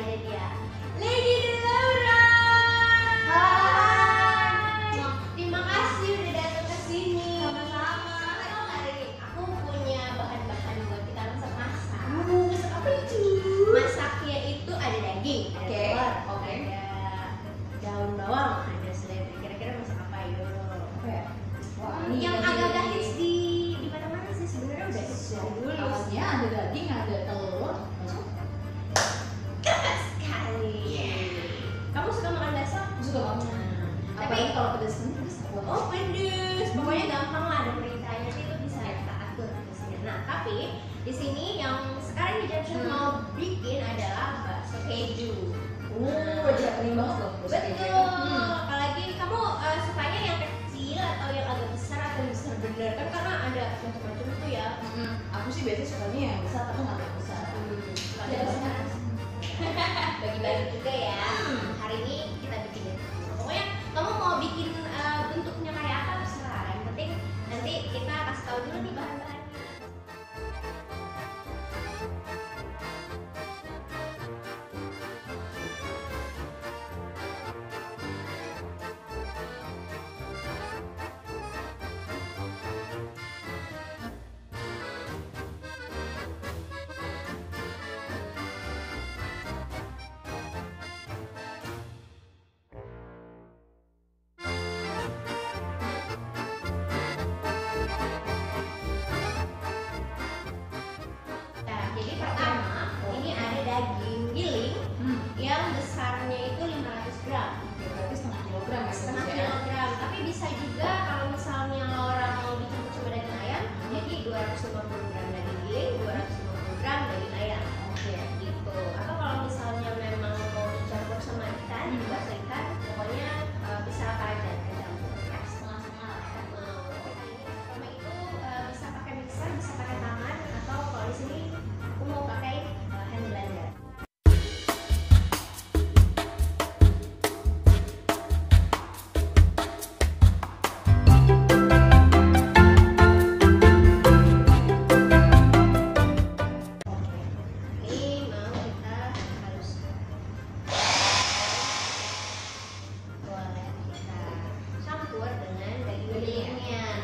idea. Di sini yang sekarang di Junction hmm. mau bikin adalah bakso keju. Uh, jadi keren banget loh. Betul. Hmm. Apalagi kamu uh, sukanya yang kecil atau yang agak besar atau besar bener kan karena ada macam-macam itu ya. Hmm. Aku sih biasanya sukanya yang besar tapi nggak terlalu besar. Hmm. Bagi-bagi juga ya. Hmm. Hari ini kita bikin ya. Yeah.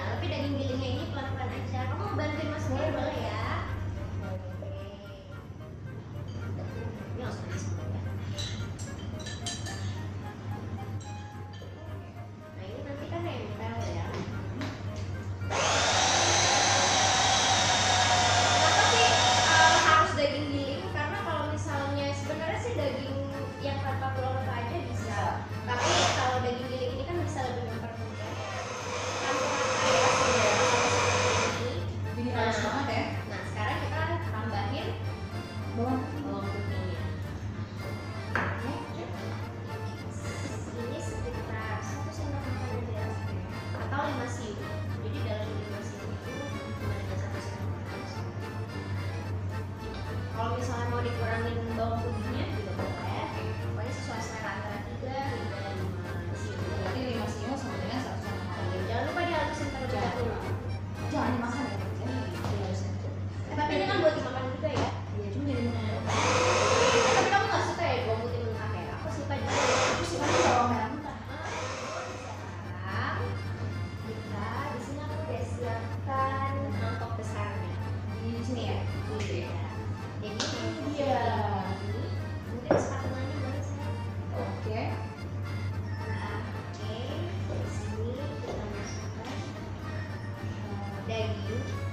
daging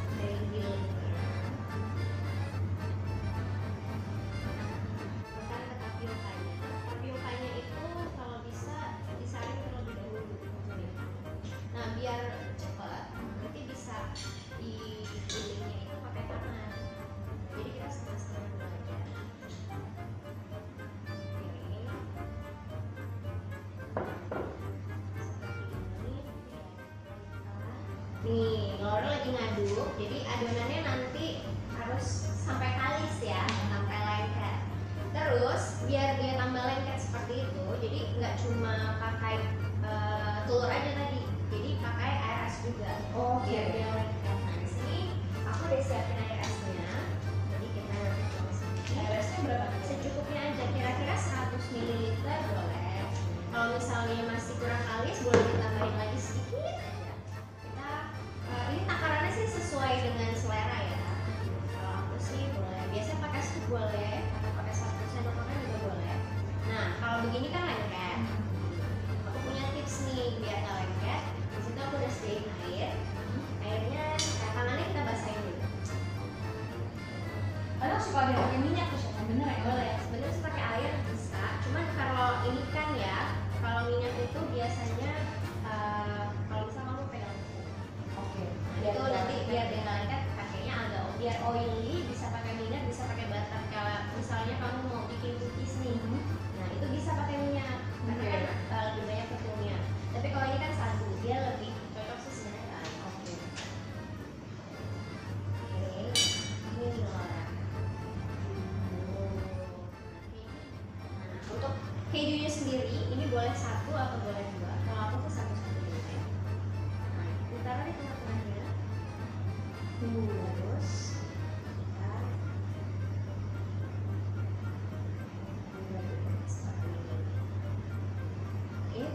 lagi ngaduk jadi adonannya nanti harus sampai kalis ya sampai lengket terus biar dia tambah lengket seperti itu jadi nggak cuma pakai uh, telur aja tadi jadi pakai air es juga oh, biar okay. dia lengket ada yang pakai minyak tuh Chef. bener ya? Boleh sebenarnya sih pakai air bisa. Cuman kalau ini kan ya kalau minyak itu biasanya eh, kalau misal kamu pegang. Oke. Itu nanti biar dia lengket pakainya agak biar oily bisa pakai minyak bisa pakai butter. Kalau misalnya kamu mau bikin cookies nih nah itu bisa pakai minyak. Karena Oke. kan eh, lebih banyak tepungnya. Tapi kalau ini kan sagu dia lebih Ini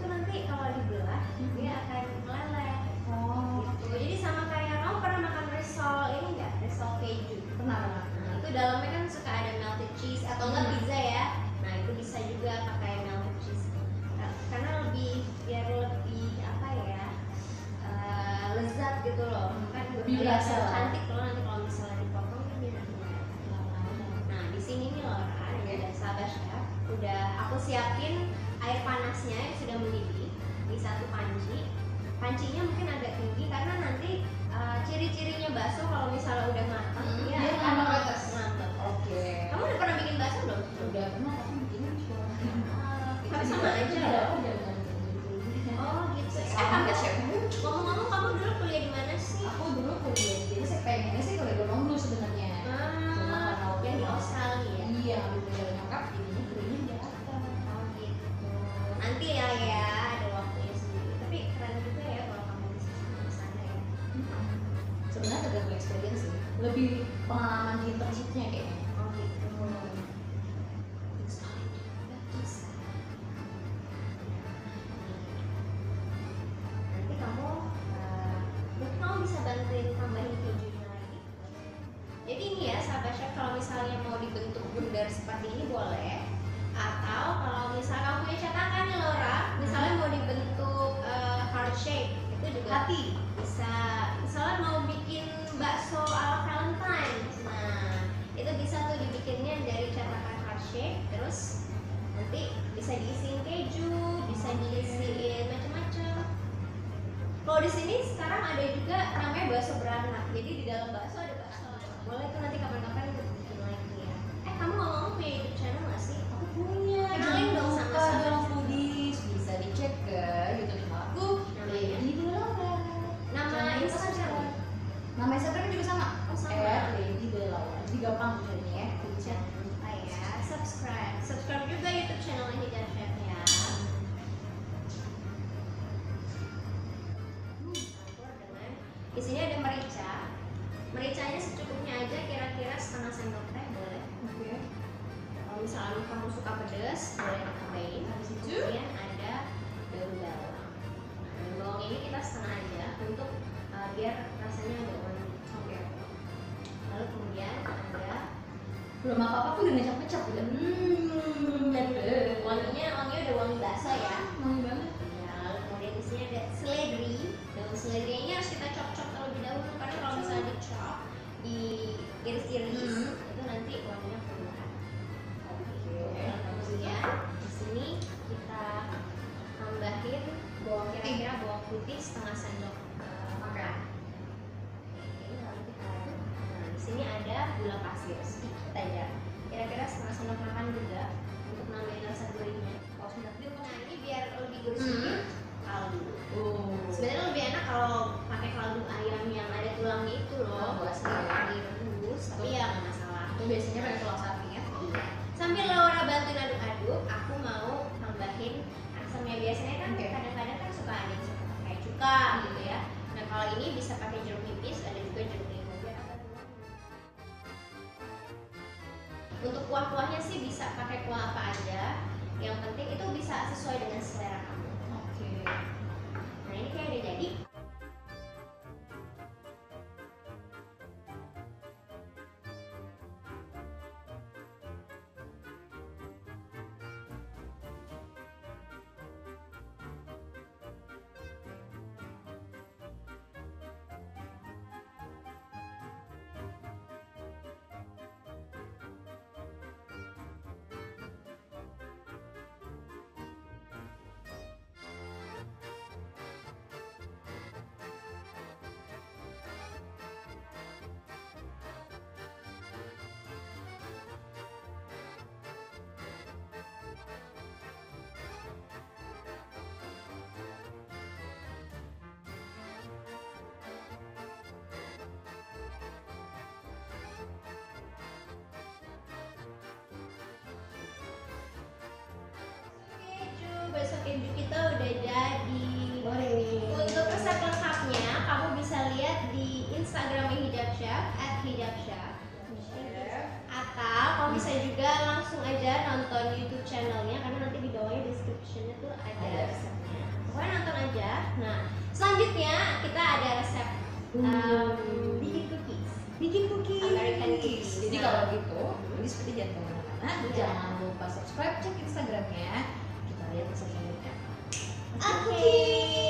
tuh nanti kalau dibelah dia akan meleleh. oh Gitu. Jadi sama kayak kamu pernah makan risol ini enggak? Risol keju. pernah Nah, itu dalamnya kan suka ada melted cheese atau enggak Hmm. pizza ya. Nah, itu bisa juga Kan lah. cantik loh nanti kalau misalnya dipotong kan dia nanti Nah, di sini nih Laura, ini ada sahabat chef. Udah aku siapin air panasnya yang sudah mendidih di satu panci. Pancinya mungkin agak tinggi karena nanti uh, ciri-cirinya bakso kalau misalnya udah matang Hmm, dia dia akan ngambek. oke Kamu udah pernah bikin bakso belum? udah pernah tapi bikinnya cuma Tapi sama aja ya loh. Oh gitu. Eh, kamu, ngomong-ngomong kamu dulu aku dulu kuliah jadi saya pengennya sih kuliah di bisa bantuin tambahin kejunya lagi. Jadi ini ya sahabat chef kalau misalnya mau dibentuk bundar seperti ini boleh. Kamu suka pedas boleh ditambahin. Habis itu? kemudian ada daun bawang. Nah daun bawang ini kita setengah aja untuk uh, biar rasanya agak wangi. Oke. Lalu kemudian ada belum apa apa aku udah ngecap-ngecap udah hmm bener wanginya wanginya udah wangi bakso ya. Wangi banget. Ya, lalu kemudian di sini ada seledri. Daun seledrinya harus kita chop-chop gurih Hmm. kaldu. oh Sebenarnya lebih enak kalau pakai kaldu ayam yang ada tulangnya itu loh, Oh, nggak ya. direbus. Tapi ya nggak masalah. itu biasanya pakai tulang sapi ya Iya. Sambil Laura bantuin aduk-aduk, aku mau tambahin asamnya. Biasanya kan kadang-kadang kan suka ada yang suka pakai cuka gitu ya. Nah kalau ini bisa pakai jeruk nipis, ada juga jeruk limau. Untuk kuah-kuahnya sih bisa pakai kuah apa aja. Yang penting itu bisa sesuai dengan selera kamu. oke Nah ini kayak udah jadi. besok keju kita udah jadi. Boleh. Untuk resep lengkapnya kamu bisa lihat di Instagramnya Hijab Chef @hijabchef. Atau kamu bisa juga langsung aja nonton YouTube channelnya karena nanti di bawahnya descriptionnya tuh ada resepnya. Pokoknya nonton aja. Nah selanjutnya kita ada resep um, bikin cookies. Bikin cookies. American cookies. Jadi kalau gitu, ini seperti jangan Nah, Jangan lupa subscribe, cek Instagramnya kalian bisa sambungkan. Oke. Okay.